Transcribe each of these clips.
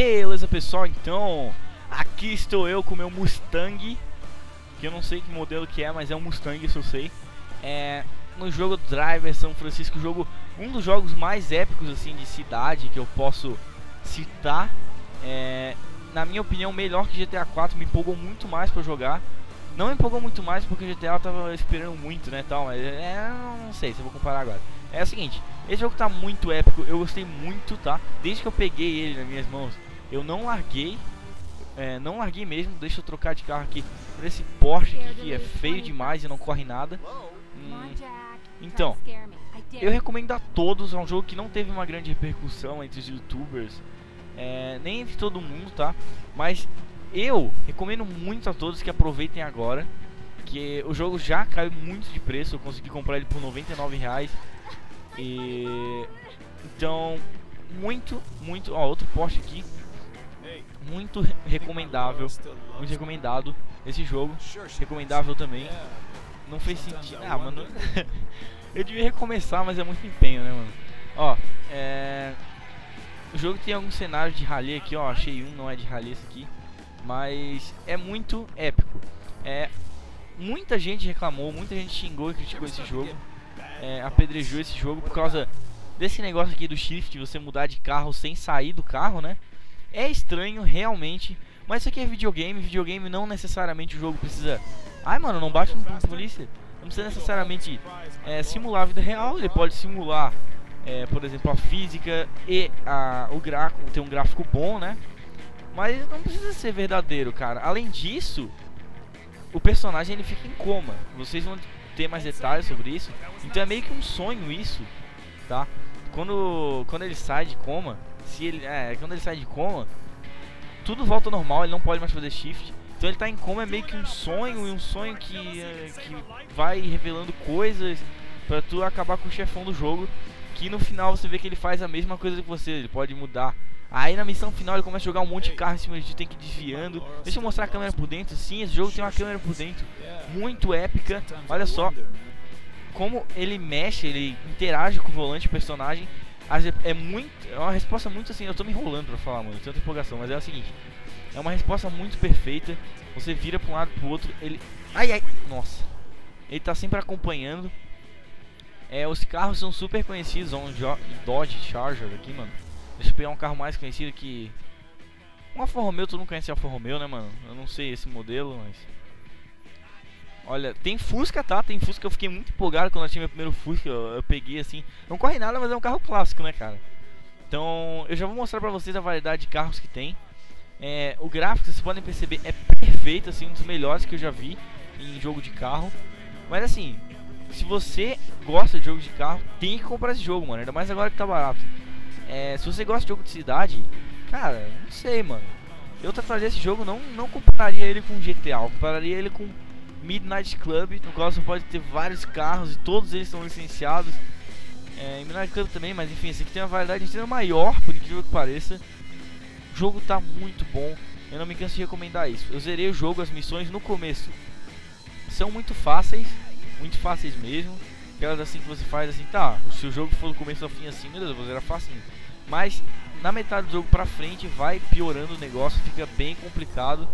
Beleza, pessoal, então aqui estou eu com meu Mustang, que eu não sei que modelo que é, mas é um Mustang, isso eu sei. É, no jogo Driver São Francisco, jogo um dos jogos mais épicos assim de cidade que eu posso citar. É, na minha opinião, melhor que GTA 4, me empolgou muito mais para jogar. Não me empolgou muito mais porque GTA eu tava esperando muito, né, tal, mas é, não sei se eu vou comparar agora. É o seguinte, esse jogo tá muito épico, eu gostei muito, tá? Desde que eu peguei ele nas minhas mãos, eu não larguei, é, não larguei mesmo. Deixa eu trocar de carro aqui por esse Porsche aqui que é feio demais e não corre nada. Hum, então, eu recomendo a todos, é um jogo que não teve uma grande repercussão entre os youtubers, é, nem entre todo mundo, tá? Mas eu recomendo muito a todos que aproveitem agora, que o jogo já caiu muito de preço, eu consegui comprar ele por 99 reais. E então, muito, muito, ó, outro poste aqui. Muito recomendável, muito recomendado esse jogo. Recomendável também. Não fez sentido. Ah, mano. eu devia recomeçar, mas é muito empenho, né, mano? Ó, é o jogo tem alguns cenários de rally aqui, ó, achei um, não é de rally esse aqui. Mas é muito épico. É, muita gente reclamou, muita gente xingou e criticou esse jogo. É, apedrejou esse jogo por causa desse negócio aqui do shift, você mudar de carro sem sair do carro, né? É estranho, realmente. Mas isso aqui é videogame, videogame não necessariamente o jogo precisa... Ai, mano, não bate no polícia. Não precisa necessariamente é, simular a vida real, ele pode simular, é, por exemplo, a física e a, o gráfico, ter um gráfico bom, né? Mas não precisa ser verdadeiro, cara. Além disso, o personagem ele fica em coma. Vocês vão ter mais detalhes sobre isso. Então é meio que um sonho isso, tá? Quando, quando ele sai de coma, se ele, é, quando ele sai de coma, tudo volta ao normal, ele não pode mais fazer shift. Então ele tá em coma é meio que um sonho e um sonho que, é, que vai revelando coisas para tu acabar com o chefão do jogo, que no final você vê que ele faz a mesma coisa que você, ele pode mudar Aí na missão final ele começa a jogar um monte de carro em cima de tem que ir desviando. Deixa eu mostrar a câmera por dentro. Sim, esse jogo tem uma câmera por dentro muito épica. Olha só como ele mexe, ele interage com o volante o personagem. É muito, é uma resposta muito assim. Eu tô me enrolando pra falar, mano, tanta empolgação, mas é o seguinte: é uma resposta muito perfeita. Você vira pra um lado pro outro, ele. Ai ai, nossa, ele tá sempre acompanhando. É, os carros são super conhecidos, um Dodge Charger aqui, mano. Deixa eu pegar um carro mais conhecido que... Uma Alfa Romeo, tu não conhece a Alfa Romeo, né, mano? Eu não sei esse modelo, mas... Olha, tem Fusca, tá? Tem Fusca, eu fiquei muito empolgado quando eu tinha meu primeiro Fusca, eu, eu, peguei assim... Não corre nada, mas é um carro clássico, né, cara? Então, eu já vou mostrar pra vocês a variedade de carros que tem. É, o gráfico, vocês podem perceber, é perfeito, assim, um dos melhores que eu já vi em jogo de carro. Mas assim, se você gosta de jogo de carro, tem que comprar esse jogo, mano. Ainda mais agora que tá barato. É, se você gosta de jogo de cidade, cara, não sei, mano. Eu trataria esse jogo, não, não compararia ele com GTA, eu compararia ele com Midnight Club, no qual você pode ter vários carros e todos eles são licenciados. É, Midnight Club também, mas enfim, esse aqui tem uma variedade inteira maior, por incrível que pareça. O jogo tá muito bom, eu não me canso de recomendar isso. Eu zerei o jogo, as missões no começo são muito fáceis, muito fáceis mesmo. Aquelas assim que você faz assim, tá, se o jogo for do começo ao fim assim, beleza, eu vou zerar facinho. Mas na metade do jogo pra frente vai piorando o negócio, fica bem complicado.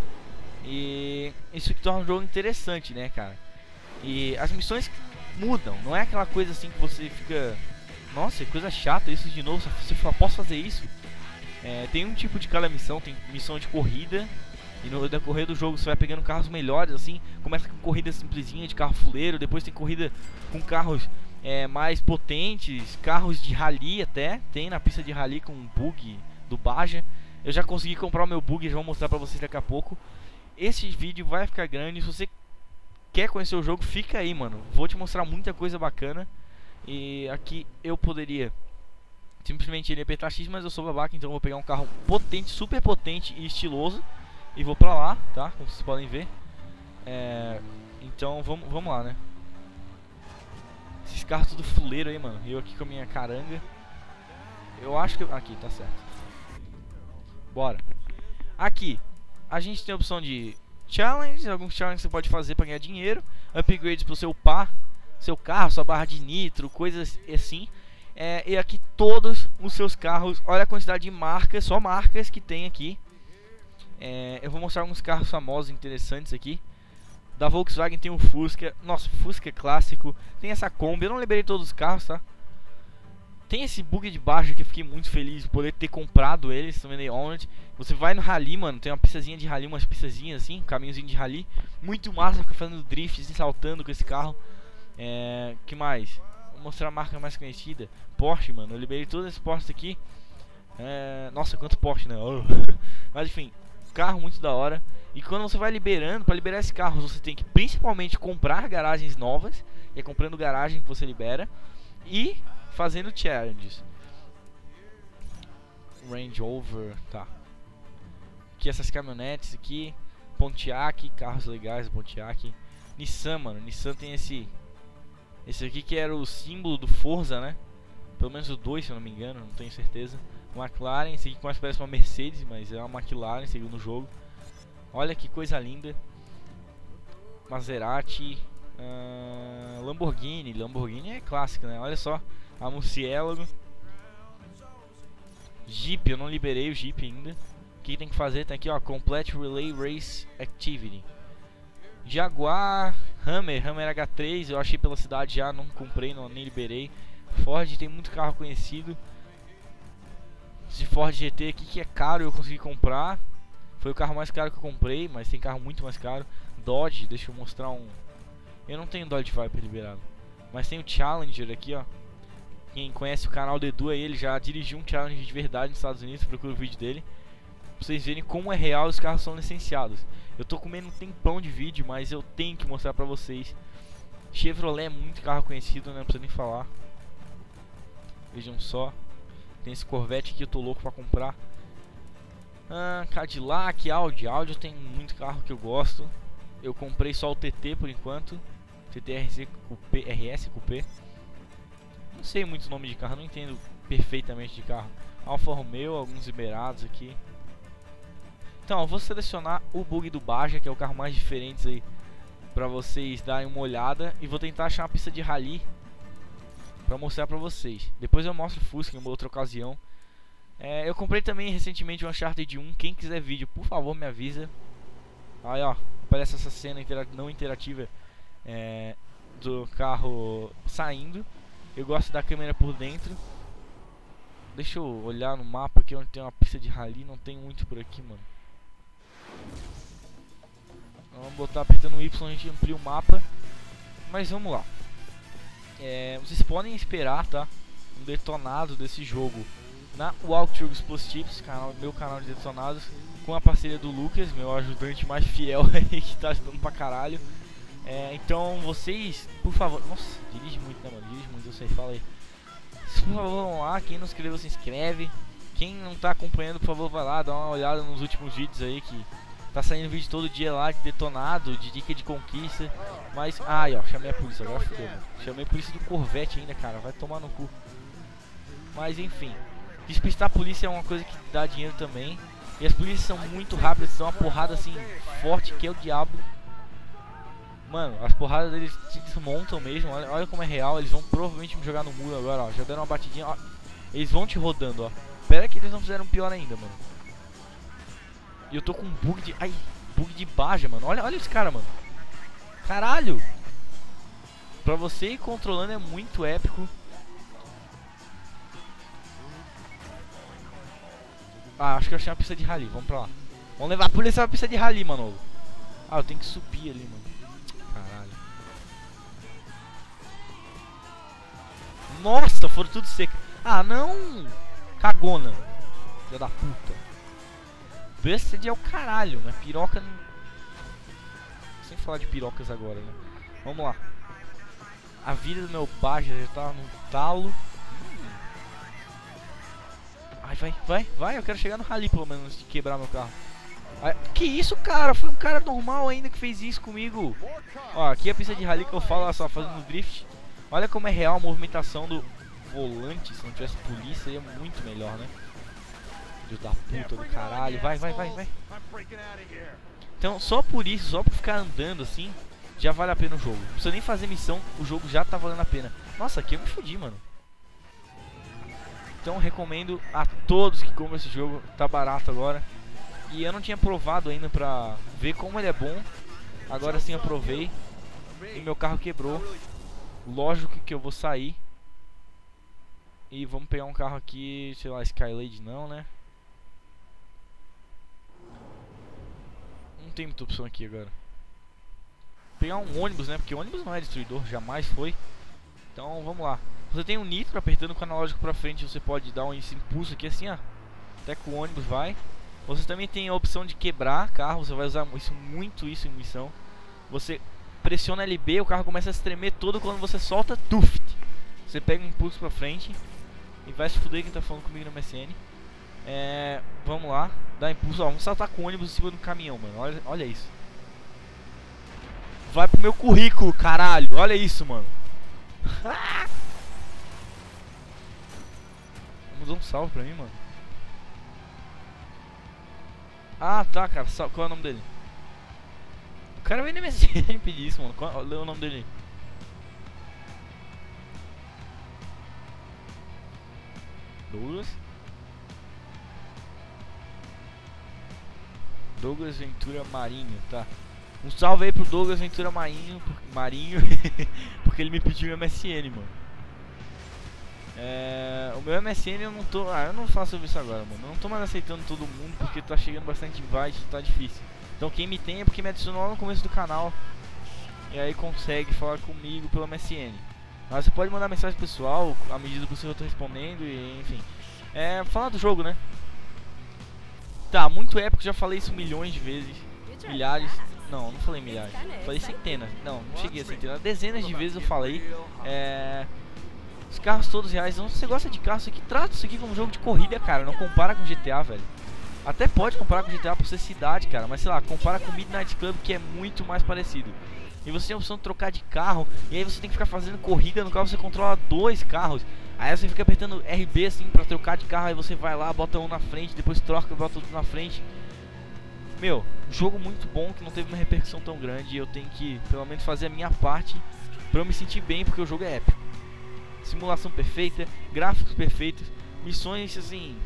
E isso que torna o jogo interessante, né, cara? E as missões mudam, não é aquela coisa assim que você fica. Nossa, coisa chata isso de novo. Você fala, posso fazer isso? É, tem um tipo de cada missão, tem missão de corrida. E no decorrer do jogo você vai pegando carros melhores, assim. Começa com corrida simplesinha de carro fuleiro, depois tem corrida com carros é, mais potentes, carros de rally até, tem na pista de rally com um bug do Baja. Eu já consegui comprar o meu bug, já vou mostrar pra vocês daqui a pouco. Esse vídeo vai ficar grande, se você quer conhecer o jogo, fica aí, mano. Vou te mostrar muita coisa bacana. E aqui eu poderia simplesmente ir apertar X, mas eu sou babaca, então vou pegar um carro potente, super potente e estiloso. E vou pra lá, tá? Como vocês podem ver. É, então vamos, vamos lá, né? Esses carros tudo fuleiro aí, mano. Eu aqui com a minha caranga. Eu acho que... Aqui, tá certo. Bora. Aqui, a gente tem a opção de challenge, alguns challenges você pode fazer para ganhar dinheiro, upgrades pro seu par, seu carro, sua barra de nitro, coisas assim. É, e aqui todos os seus carros, olha a quantidade de marcas, só marcas que tem aqui. É, eu vou mostrar alguns carros famosos interessantes aqui. Da Volkswagen tem o Fusca, nossa, Fusca é clássico. Tem essa Kombi, eu não liberei todos os carros, tá? Tem esse bug de baixo que eu fiquei muito feliz de poder ter comprado eles, também onde Você vai no rally, mano, tem uma pistazinha de rally, umas pistazinhas assim, um caminhozinho de rally. Muito massa, fica fazendo drift, assim, saltando com esse carro. É, que mais? Vou mostrar a marca mais conhecida. Porsche, mano, eu liberei todos esses Porsches aqui. É, nossa, quanto Porsche, né? Mas enfim, carro muito da hora. E quando você vai liberando, para liberar esse carro, você tem que principalmente comprar garagens novas. E é comprando garagem que você libera. E fazendo challenges. Range Rover, tá. Aqui essas caminhonetes aqui. Pontiac, carros legais Pontiac. Nissan, mano. Nissan tem esse... Esse aqui que era o símbolo do Forza, né? Pelo menos o 2, se eu não me engano, não tenho certeza. McLaren, esse aqui mais parece uma Mercedes, mas é uma McLaren, segundo o jogo. Olha que coisa linda. Maserati, uh, Lamborghini, Lamborghini é clássica, né? Olha só, a Murciélago. Jeep, eu não liberei o Jeep ainda. Que tem que fazer? Tem aqui, ó, Complete Relay Race Activity. Jaguar, Hammer, Hammer H3, eu achei pela cidade já, não comprei, não, nem liberei. Ford tem muito carro conhecido. Esse Ford GT aqui que é caro eu consegui comprar. Foi o carro mais caro que eu comprei, mas tem carro muito mais caro. Dodge, deixa eu mostrar um... Eu não tenho Dodge Viper liberado. Mas tem o Challenger aqui, ó. Quem conhece o canal do Edu ele já dirigiu um Challenger de verdade nos Estados Unidos, procura o vídeo dele. Pra vocês verem como é real os carros são licenciados. Eu tô comendo um tempão de vídeo, mas eu tenho que mostrar pra vocês. Chevrolet é muito carro conhecido, né? Não precisa nem falar. Vejam só. Tem esse Corvette que eu tô louco pra comprar. Ah, Cadillac, Audi. Audi tenho muito carro que eu gosto. Eu comprei só o TT por enquanto. TT RS Coupé, RS Coupé. Não sei muito o nome de carro, não entendo perfeitamente de carro. Alfa Romeo, alguns liberados aqui. Então, eu vou selecionar o bug do Baja, que é o carro mais diferente aí, pra vocês darem uma olhada. E vou tentar achar uma pista de rally Pra mostrar pra vocês. Depois eu mostro o Fusca em uma outra ocasião. É, Eu comprei também recentemente o Uncharted 1 Quem quiser vídeo, por favor me avisa. Aí ó, aparece essa cena intera não interativa é, Do carro saindo. Eu gosto da câmera por dentro. Deixa eu olhar no mapa aqui onde tem uma pista de rally Não tem muito por aqui, mano Vamos botar apertando Y, a gente amplia o mapa Mas vamos lá é, vocês podem esperar, tá? Um detonado desse jogo na Walkthrough Explosives, canal, meu canal de detonados, com a parceria do Lucas, meu ajudante mais fiel aí, que tá ajudando pra caralho. É, então vocês, por favor, nossa, dirige muito, né, mano? Dirige muito, eu sei, fala aí. Por favor, vão lá, quem não se inscreveu, se inscreve. Quem não tá acompanhando, por favor, vai lá, dá uma olhada nos últimos vídeos aí que Tá saindo vídeo todo dia lá de detonado, de dica de conquista. Mas, ai ó, chamei a polícia, agora ficou. Chamei a polícia do Corvette ainda, cara, vai tomar no cu. Mas enfim, despistar a polícia é uma coisa que dá dinheiro também. E as polícias são muito rápidas, dão uma porrada assim forte que é o diabo. Mano, as porradas deles se desmontam mesmo, olha, olha como é real. Eles vão provavelmente me jogar no muro agora, ó. Já deram uma batidinha, ó. Eles vão te rodando, ó. Pera que eles não fizeram pior ainda, mano. E eu tô com um bug de... Ai, bug de baja, mano. Olha, olha esse cara, mano. Caralho. Pra você ir controlando é muito épico. Ah, acho que eu achei uma pista de rally. Vamos pra lá. Vamos levar a polícia pra pista de rally, mano. Ah, eu tenho que subir ali, mano. Caralho. Nossa, foram tudo seca. Ah, não. Cagona. Filha da puta. Busted é o caralho, né? Piroca. Sem falar de pirocas agora, né? Vamos lá. A vida do meu Baja já tá no talo. Ai, vai, vai, vai. Eu quero chegar no rally pelo menos de quebrar meu carro. Ai, que isso, cara? Foi um cara normal ainda que fez isso comigo. Ó, aqui é a pista de rally que eu falo, só fazendo drift. Olha como é real a movimentação do volante. Se não tivesse polícia, seria muito melhor, né? Da puta do caralho. Vai, vai, vai, vai. Então, só por isso, só por ficar andando assim, já vale a pena o jogo. Não precisa nem fazer missão, o jogo já tá valendo a pena. Nossa, aqui eu me fodi, mano. Então recomendo a todos que compram esse jogo, tá barato agora. E eu não tinha provado ainda pra ver como ele é bom. Agora sim eu provei. E meu carro quebrou. Lógico que eu vou sair. E vamos pegar um carro aqui, sei lá, Skylade não, né? Não tem muita opção aqui agora. Pegar um ônibus, né? Porque ônibus não é destruidor, jamais foi. Então vamos lá. Você tem um nitro apertando o analógico pra frente, você pode dar um impulso aqui assim, ó. Até que o ônibus vai. Você também tem a opção de quebrar carro, você vai usar isso muito isso em missão. Você pressiona LB, o carro começa a se tremer todo quando você solta tuft. Você pega um impulso pra frente e vai se fuder quem tá falando comigo no MSN. É, vamos lá, dá impulso, ó, vamos saltar com o ônibus em cima do caminhão, mano. Olha, olha isso. Vai pro meu currículo, caralho. Olha isso, mano. Vamos dar um salve pra mim, mano. Ah, tá, cara. Qual é o nome dele? O cara veio no MSN pedir isso, mano. Qual é o nome dele? Douglas? Douglas Ventura Marinho, tá. Um salve aí pro Douglas Ventura Marinho, Marinho porque ele me pediu MSN, mano. É, o meu MSN eu não tô. Ah, eu não faço isso agora, mano. Eu não tô mais aceitando todo mundo porque tá chegando bastante invite tá difícil. Então quem me tem é porque me adicionou lá no começo do canal. E aí consegue falar comigo pelo MSN. Mas você pode mandar mensagem pessoal à medida que eu tô respondendo e enfim. É, falar do jogo, né? Tá, muito épico, já falei isso milhões de vezes. Milhares. Não, não falei milhares. Falei centenas. Não, não cheguei a centenas. Dezenas de vezes eu falei. É. Os carros todos reais. Não, se você gosta de carro, isso aqui trata isso aqui como um jogo de corrida, cara. Não compara com GTA, velho. Até pode comparar com GTA por ser cidade, cara. Mas sei lá, compara com Midnight Club, que é muito mais parecido. E você tem a opção de trocar de carro. E aí você tem que ficar fazendo corrida no carro. Você controla dois carros. Aí você fica apertando RB assim pra trocar de carro. Aí você vai lá, bota um na frente. Depois troca bota outro na frente. Meu, jogo muito bom que não teve uma repercussão tão grande. E eu tenho que, pelo menos, fazer a minha parte pra eu me sentir bem. Porque o jogo é épico simulação perfeita, gráficos perfeitos, missões assim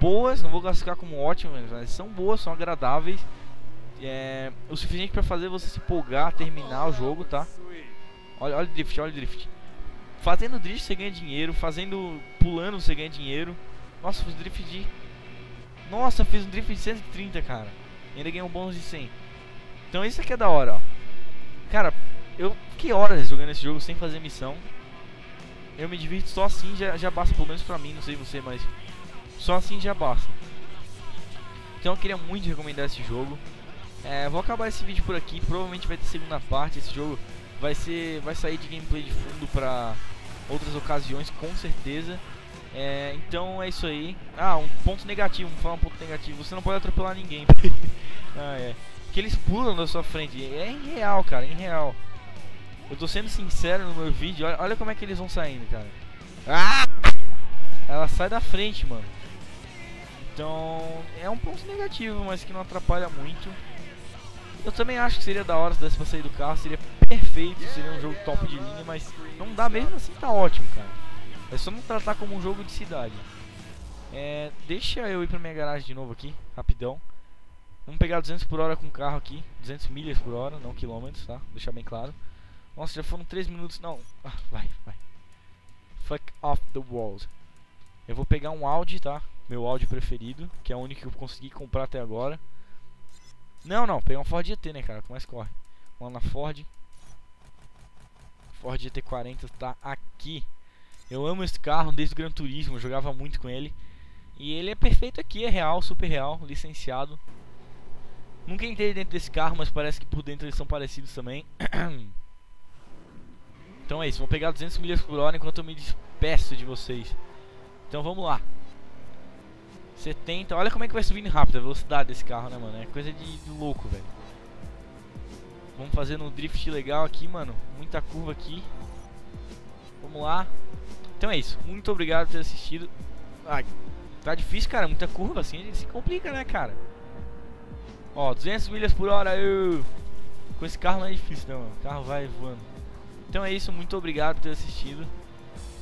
boas, não vou classificar como ótimas, mas são boas, são agradáveis. É, o suficiente para fazer você se empolgar, terminar o jogo, tá? Olha, olha o drift, olha o drift. Fazendo drift você ganha dinheiro, fazendo pulando você ganha dinheiro. Nossa, fiz drift de Nossa, fiz um drift de 130, cara. E ainda ganhei um bônus de 100. Então isso aqui é da hora, ó. Cara, eu fiquei horas jogando esse jogo sem fazer missão. Eu me divirto só assim, já, já basta, pelo menos pra mim, não sei você, mas só assim já basta. Então eu queria muito recomendar esse jogo. É, vou acabar esse vídeo por aqui, provavelmente vai ter segunda parte. Esse jogo vai ser, vai sair de gameplay de fundo pra outras ocasiões, com certeza. É, então é isso aí. Ah, um ponto negativo, vamos falar um ponto negativo. Você não pode atropelar ninguém. ah, é. Que eles pulam da sua frente. É irreal, cara, é irreal. Eu tô sendo sincero no meu vídeo, olha, olha como é que eles vão saindo, cara. Ah! Ela sai da frente, mano. Então, é um ponto negativo, mas que não atrapalha muito. Eu também acho que seria da hora se desse pra sair do carro, seria perfeito, seria um jogo top de linha, mas não dá mesmo assim, tá ótimo, cara. É só não tratar como um jogo de cidade. É, deixa eu ir pra minha garagem de novo aqui, rapidão. Vamos pegar 200 por hora com o carro aqui, 200 milhas por hora, não quilômetros, tá? Deixar bem claro. Nossa, já foram 3 minutos. Não. Ah, vai, vai. Fuck off the walls. Eu vou pegar um Audi, tá? Meu Audi preferido, que é o único que eu consegui comprar até agora. Não, não, pegar um Ford GT, né, cara? Como mais corre? Vamos lá Ford. Ford GT40 tá aqui. Eu amo esse carro desde o Gran Turismo, jogava muito com ele. E ele é perfeito aqui, é real, super real, licenciado. Nunca entrei dentro desse carro, mas parece que por dentro eles são parecidos também. Então é isso, vou pegar 200 milhas por hora enquanto eu me despeço de vocês. Então vamos lá. 70, olha como é que vai subindo rápido a velocidade desse carro, né, mano? É coisa de, de louco, velho. Vamos fazer um drift legal aqui, mano. Muita curva aqui. Vamos lá. Então é isso. Muito obrigado por ter assistido. Ai, tá difícil, cara. Muita curva assim. A gente se complica, né, cara? Ó, 200 milhas por hora. Eu... Com esse carro não é difícil, não, mano. O carro vai voando. Então é isso, muito obrigado por ter assistido.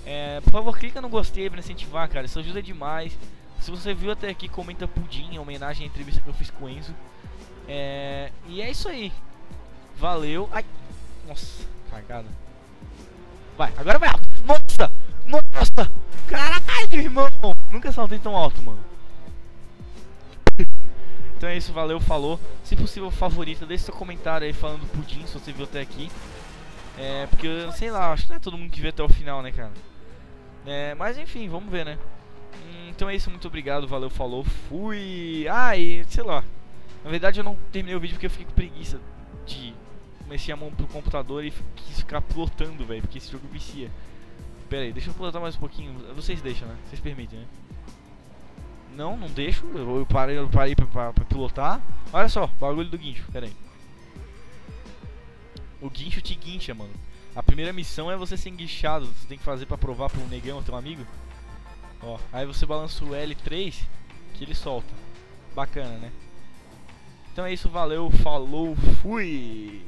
É, por favor, clica no gostei pra incentivar, cara. Isso ajuda demais. Se você viu até aqui, comenta pudim, em homenagem à entrevista que eu fiz com o Enzo. É, e é isso aí. Valeu. Ai, nossa, cagada. Vai, agora vai alto. Nossa, nossa, caralho, irmão. Nunca saltei tão alto, mano. Então é isso, valeu, falou. Se possível, favorita, deixe seu comentário aí falando do pudim, se você viu até aqui. É, porque, sei lá, acho que não é todo mundo que vê até o final, né, cara? É, mas enfim, vamos ver, né? Então é isso, muito obrigado, valeu, falou, fui. Ah, e sei lá. Na verdade eu não terminei o vídeo porque eu fiquei com preguiça de mexer a mão pro computador e quis ficar pilotando, velho, porque esse jogo vicia. Pera aí, deixa eu pilotar mais um pouquinho. Vocês deixam, né? Vocês permitem, né? Não, não deixo. Eu, eu parei, eu parei pra, pra, pra, pilotar. Olha só, bagulho do guincho. Pera aí. O guincho te guincha, mano. A primeira missão é você ser enguichado. Você tem que fazer pra provar pro negão, teu amigo. Ó, aí você balança o L3 que ele solta. Bacana, né? Então é isso, valeu, falou, fui!